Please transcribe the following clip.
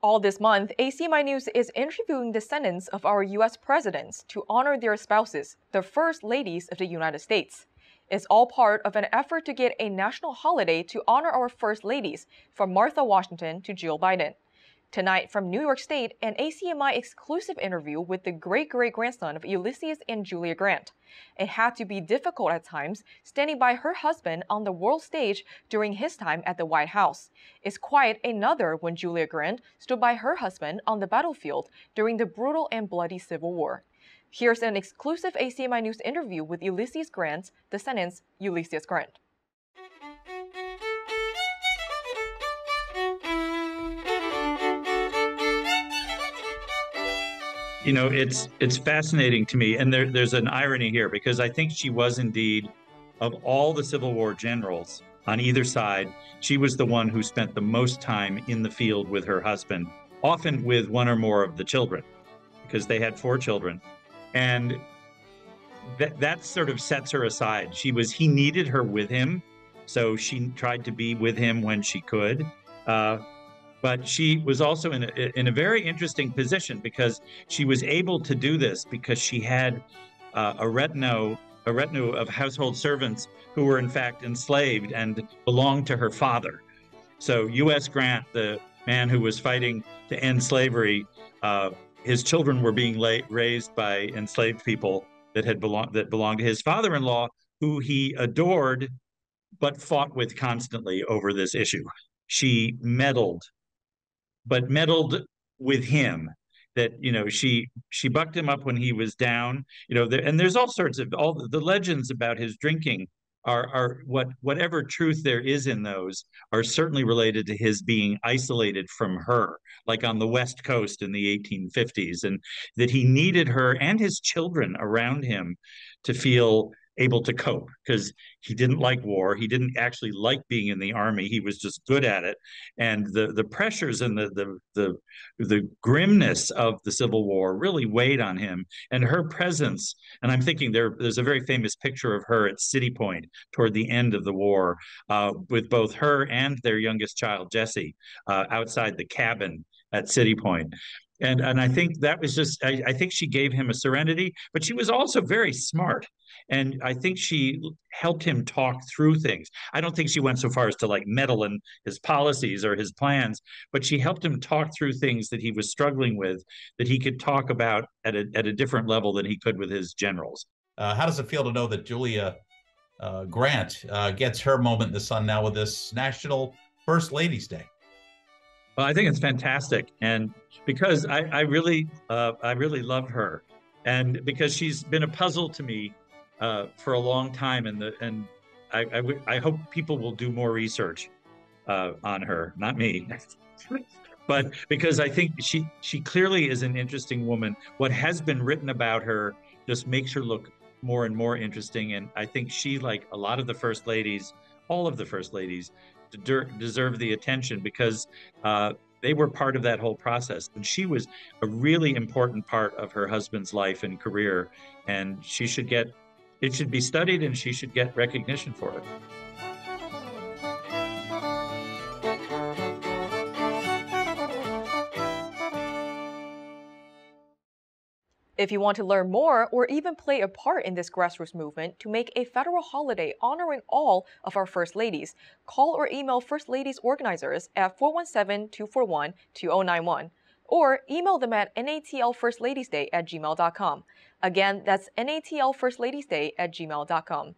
All this month, ACMI News is interviewing descendants of our U.S. presidents to honor their spouses, the First Ladies of the United States. It's all part of an effort to get a national holiday to honor our First Ladies, from Martha Washington to Jill Biden. Tonight, from New York State, an ACMI exclusive interview with the great great grandson of Ulysses and Julia Grant. It had to be difficult at times standing by her husband on the world stage during his time at the White House. It's quite another when Julia Grant stood by her husband on the battlefield during the brutal and bloody Civil War. Here's an exclusive ACMI News interview with Ulysses Grant's descendants, Ulysses Grant. You know, it's it's fascinating to me, and there, there's an irony here because I think she was indeed, of all the Civil War generals on either side, she was the one who spent the most time in the field with her husband, often with one or more of the children, because they had four children, and that that sort of sets her aside. She was he needed her with him, so she tried to be with him when she could. Uh, but she was also in a, in a very interesting position because she was able to do this because she had uh, a retinue a retinue of household servants who were in fact enslaved and belonged to her father. So U.S. Grant, the man who was fighting to end slavery, uh, his children were being la- raised by enslaved people that had belonged that belonged to his father-in-law, who he adored, but fought with constantly over this issue. She meddled but meddled with him that you know she she bucked him up when he was down you know there, and there's all sorts of all the, legends about his drinking are are what whatever truth there is in those are certainly related to his being isolated from her like on the west coast in the 1850s and that he needed her and his children around him to feel able to cope because he didn't like war. He didn't actually like being in the army. He was just good at it. And the the pressures and the the the the grimness of the Civil War really weighed on him. And her presence, and I'm thinking there there's a very famous picture of her at City Point toward the end of the war, uh, with both her and their youngest child Jesse uh, outside the cabin at City Point and and I think that was just I, I, think she gave him a serenity, but she was also very smart. And I think she helped him talk through things. I don't think she went so far as to like meddle in his policies or his plans, but she helped him talk through things that he was struggling with that he could talk about at a, at a different level than he could with his generals. Uh, how does it feel to know that Julia uh, Grant uh, gets her moment in the sun now with this National First Ladies Day? Well, I think it's fantastic, and because I, I really, uh, I really love her, and because she's been a puzzle to me uh, for a long time, and the and I, I, w- I hope people will do more research uh, on her, not me, but because I think she she clearly is an interesting woman. What has been written about her just makes her look more and more interesting, and I think she, like a lot of the first ladies, all of the first ladies, deserve the attention because uh, they were part of that whole process. And she was a really important part of her husband's life and career. And she should get it should be studied and she should get recognition for it. If you want to learn more or even play a part in this grassroots movement to make a federal holiday honoring all of our First Ladies, call or email First Ladies organizers at 417 241 2091 or email them at natlfirstladiesday at gmail.com. Again, that's natlfirstladiesday at gmail.com.